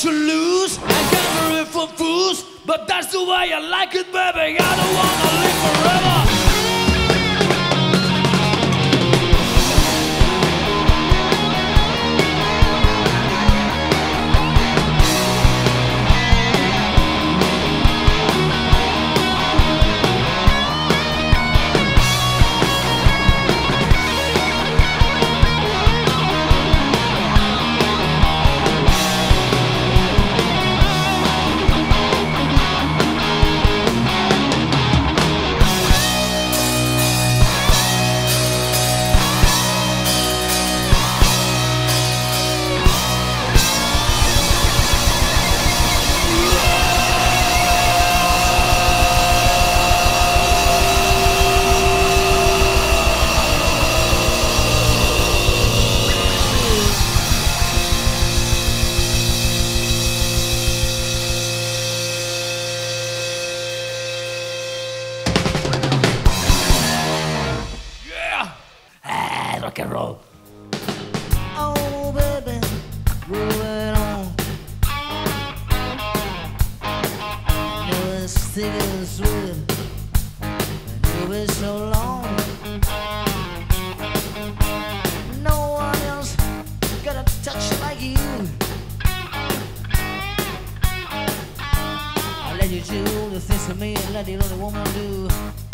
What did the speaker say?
to lose. I can't live for fools, but that's the way I like it, baby. I don't wanna live forever. Rock and roll. Oh, baby, roll it on. Sweet, so long. No one else got a touch like you. Let you do the things to me, and let the woman do.